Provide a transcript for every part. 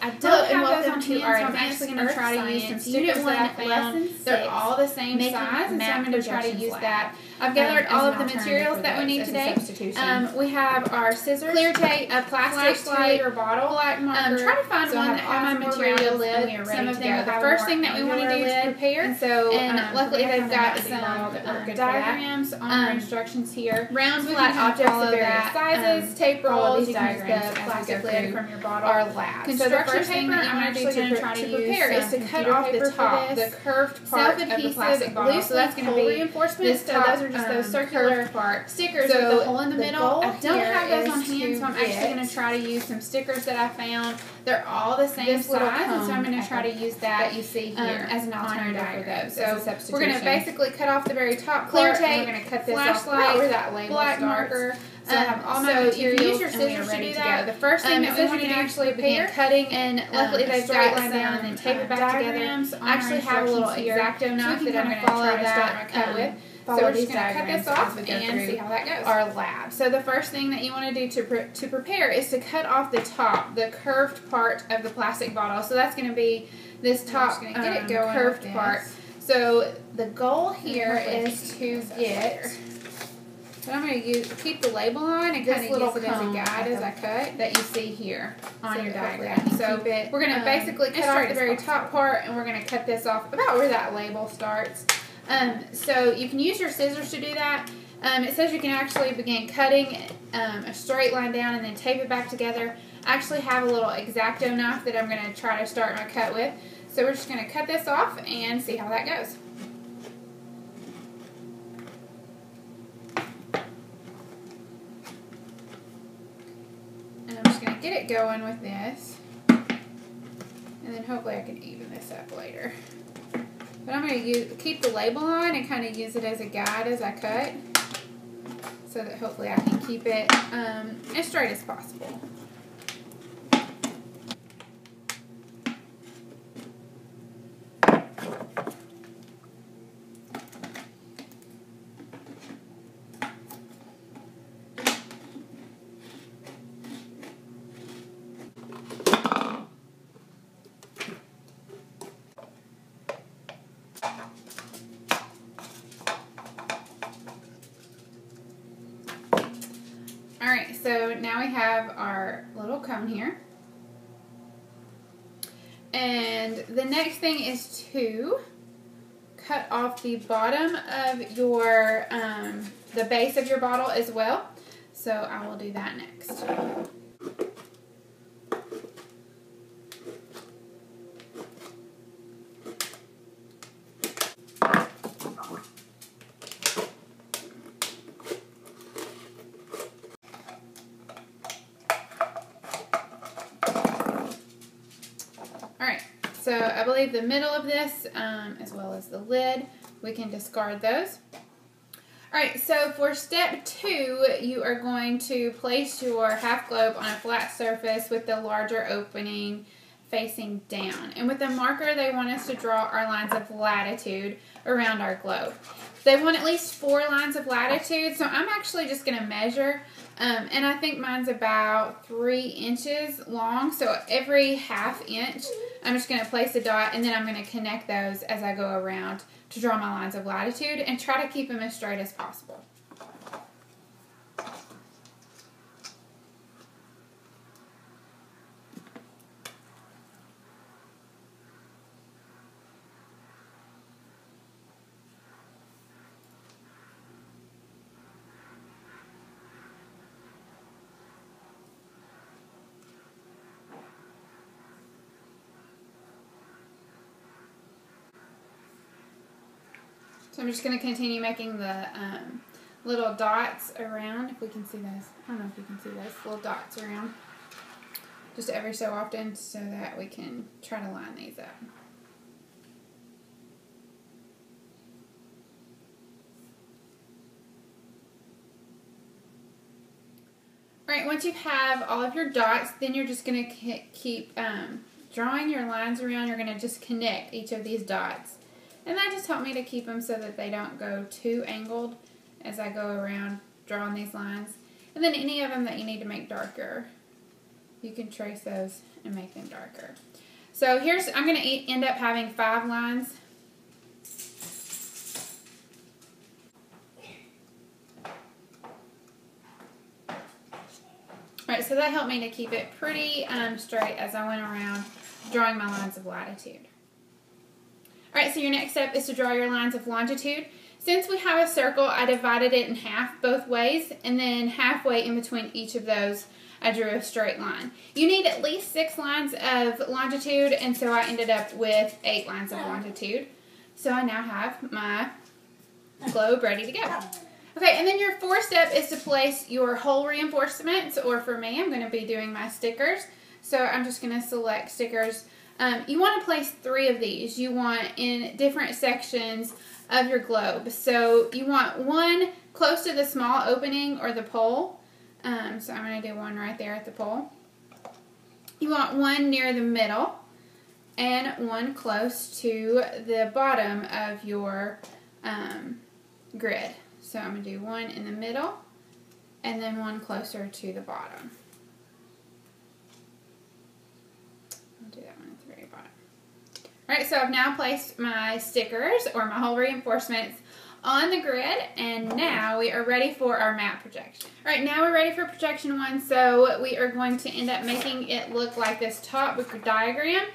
I don't and have those on to our so I'm actually going to try to use some stickers Science that I Unit one, found. Lesson They're all the same size, and so I'm going to try to use that. I've gathered Um, all of the materials that we need today. Um, we have our scissors, Clear tape, a plastic flashlight, or bottle, black marker. Um, try to find So one that all my has more materials, lid. Some of them have The first thing that we want to do is prepare, And so, and um, luckily they've got some bottle that work um, good for that. diagrams on our Um, instructions here. round flat can kind of objects of various sizes, um, tape rolls, these you can use diagrams the plastic lid from your bottle. our lab. Construction paper I'm actually going to try to prepare is to cut off the top, the curved part of the plastic bottle. So that's going to be reinforcement. this So top, those are just those um, circular part. stickers So with the hole in the, the middle. I don't have those on hand, so I'm actually going to try to use some stickers that I found. They're all the same size, and so I'm going to try to use that that you see um, here as an alternative for those. So So we're going to basically cut off the very top Clear part, tape, we're going to cut this flashlight, off that label black marker. So I Um, have all my so you use your are scissors to do to that. go. The first thing Um, that we want to can do actually begin cutting, and um, luckily a they've got line some down and then tape it back diagrams together. I actually have a little X-Acto So knife we that can I'm going to follow try to that, start my cut um, with. Follow So we're just going to cut this off and see how that goes. our lab. So the first thing that you want to do to pre- to prepare is to cut off the top, the curved part of the plastic bottle. So that's going to be this top gonna get it um, curved part. So the goal here is to get. So I'm going to use keep the label on and kind of use it as a guide as I cut that you see here on So your that hopefully I diagram. So it, we're going to um, basically cut off the very top part and we're going to cut this off about where that label starts. Um, so you can use your scissors to do that. Um, it says you can actually begin cutting um, a straight line down and then tape it back together. I actually have a little X-Acto knife that I'm going to try to start my cut with. So we're just going to cut this off and see how that goes. And I'm just going to get it going with this. And then hopefully I can even this up later. But I'm going to keep the label on and kind of use it as a guide as I cut. So that hopefully I can keep it um, as straight as possible. So now we have our little cone here. And the next thing is to cut off the bottom of your, um, the base of your bottle as well. So I will do that next. Alright, so I believe the middle of this, um, as well as the lid, we can discard those. Alright, so for step two, you are going to place your half globe on a flat surface with the larger opening facing down. And with a marker, they want us to draw our lines of latitude around our globe. They want at least four lines of latitude, so I'm actually just going to measure. Um, and I think mine's about three inches long, so every half inch, I'm just going to place a dot, and then I'm going to connect those as I go around to draw my lines of latitude and try to keep them as straight as possible. So I'm just going to continue making the um, little dots around, if we can see those. I don't know if you can see those little dots around. Just every so often so that we can try to line these up. Alright, once you have all of your dots, then you're just going to keep um, drawing your lines around. You're going to just connect each of these dots. And that just helped me to keep them so that they don't go too angled as I go around drawing these lines. And then any of them that you need to make darker, you can trace those and make them darker. So here's, I'm going to end up having five lines. Alright, so that helped me to keep it pretty um, straight as I went around drawing my lines of latitude. Alright, so your next step is to draw your lines of longitude. Since we have a circle, I divided it in half both ways, and then halfway in between each of those, I drew a straight line. You need at least six lines of longitude, and so I ended up with eight lines of longitude. So I now have my globe ready to go. Okay, and then your fourth step is to place your hole reinforcements, or for me, I'm going to be doing my stickers. So I'm just going to select stickers. Um, you want to place three of these. You want in different sections of your globe. So you want one close to the small opening or the pole. Um, so I'm going to do one right there at the pole. You want one near the middle and one close to the bottom of your um, grid. So I'm going to do one in the middle and then one closer to the bottom. I'll do that one at the very bottom. Alright, so I've now placed my stickers or my hole reinforcements on the grid and now we are ready for our map projection. Alright, now we're ready for projection one so we are going to end up making it look like this top with diagram.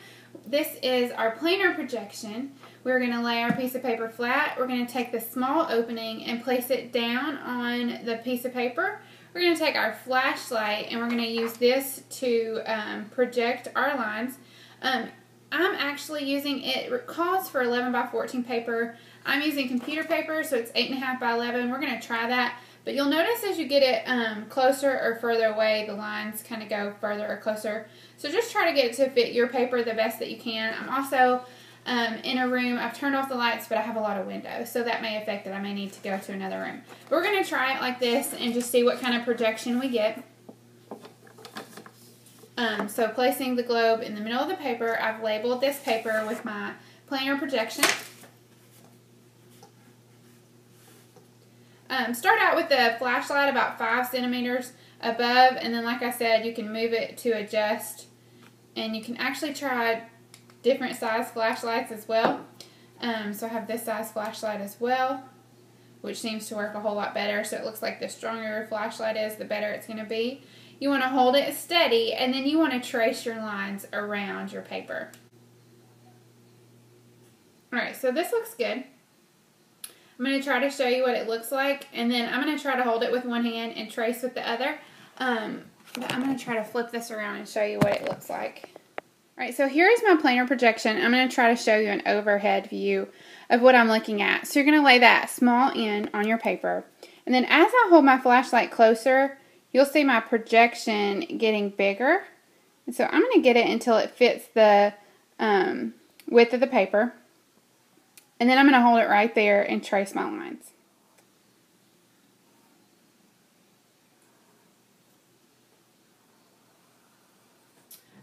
This is our planar projection we're going to lay our piece of paper flat. We're going to take the small opening and place it down on the piece of paper. We're going to take our flashlight and we're going to use this to um, project our lines. Um, I'm actually using, it calls for 11 by 14 paper. I'm using computer paper, so it's 8.5 by 11. We're going to try that. But you'll notice as you get it um, closer or further away, the lines kind of go further or closer. So just try to get it to fit your paper the best that you can. I'm also um, in a room. I've turned off the lights, but I have a lot of windows, so that may affect it. I may need to go to another room. But we're going to try it like this and just see what kind of projection we get. Um, so placing the globe in the middle of the paper, I've labeled this paper with my planar projection. Um, start out with the flashlight about 5 centimeters above, and then like I said, you can move it to adjust. And you can actually try different size flashlights as well. Um, so I have this size flashlight as well, which seems to work a whole lot better. So it looks like the stronger your flashlight is, the better it's going to be. You want to hold it steady, and then you want to trace your lines around your paper. Alright, so this looks good. I'm going to try to show you what it looks like, and then I'm going to try to hold it with one hand and trace with the other. Um, but I'm going to try to flip this around and show you what it looks like. Alright, so here is my planar projection. I'm going to try to show you an overhead view of what I'm looking at. So you're going to lay that small end on your paper. And then as I hold my flashlight closer, you'll see my projection getting bigger. So I'm going to get it until it fits the um, width of the paper. And then I'm going to hold it right there and trace my lines.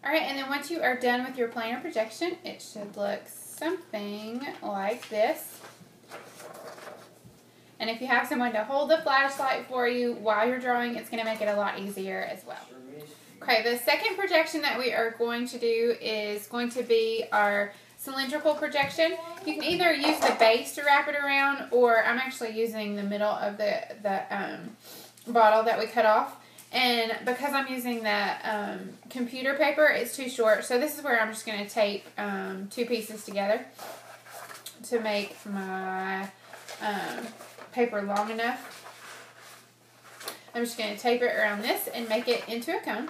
Alright, and then once you are done with your planar projection, it should look something like this. And if you have someone to hold the flashlight for you while you're drawing, it's going to make it a lot easier as well. Okay, the second projection that we are going to do is going to be our cylindrical projection. You can either use the base to wrap it around, or I'm actually using the middle of the, the um, bottle that we cut off. And because I'm using the um, computer paper, it's too short. So this is where I'm just going to tape um, two pieces together to make my um, paper long enough. I'm just going to tape it around this and make it into a cone.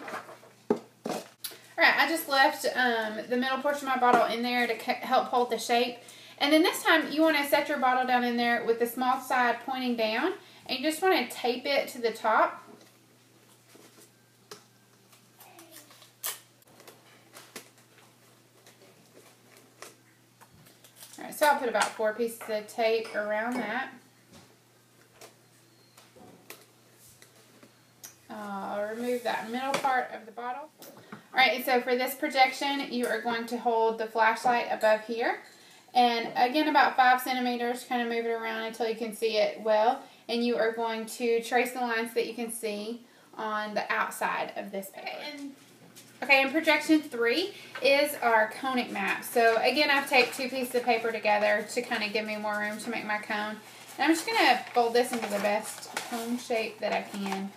Alright, I just left um, the middle portion of my bottle in there to help hold the shape. And then this time you want to set your bottle down in there with the small side pointing down. And you just want to tape it to the top Alright, so I'll put about four pieces of tape around that. Uh, I'll remove that middle part of the bottle. Alright, so for this projection, you are going to hold the flashlight above here. And again, about five centimeters, kind of move it around until you can see it well. And you are going to trace the lines that you can see on the outside of this paper. And Okay, and projection three is our conic map. So again, I've taped two pieces of paper together to kind of give me more room to make my cone. And I'm just going to fold this into the best cone shape that I can,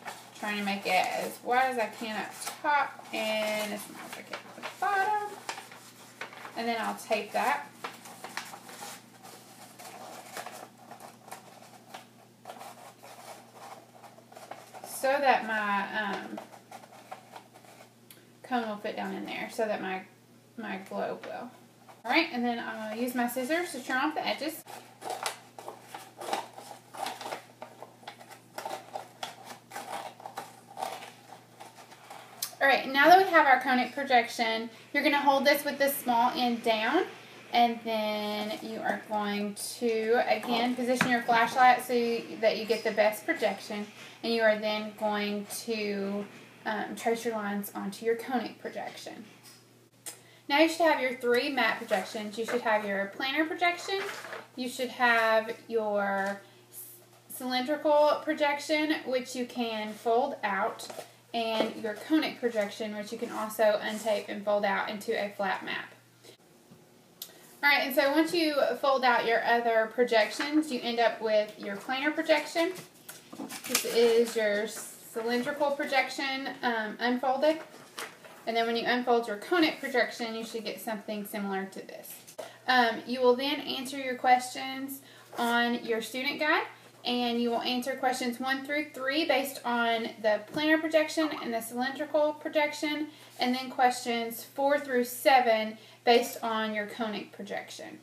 trying to make it as wide as I can up top and as small as I can at the bottom. And then I'll tape that. So that my um, cone will fit down in there so that my my globe will. Alright, and then I'll use my scissors to trim off the edges. Alright, now that we have our conic projection, you're going to hold this with the small end down and then you are going to, again, position your flashlight so you, that you get the best projection. And you are then going to um, trace your lines onto your conic projection. Now you should have your three map projections. You should have your planar projection, you should have your cylindrical projection, which you can fold out, and your conic projection, which you can also untape and fold out into a flat map. Alright, and so once you fold out your other projections, you end up with your planar projection. This is your cylindrical projection um, unfolded. And then when you unfold your conic projection, you should get something similar to this. Um, you will then answer your questions on your student guide and you will answer questions 1 through 3 based on the planar projection and the cylindrical projection, and then questions 4 through 7 based on your conic projection.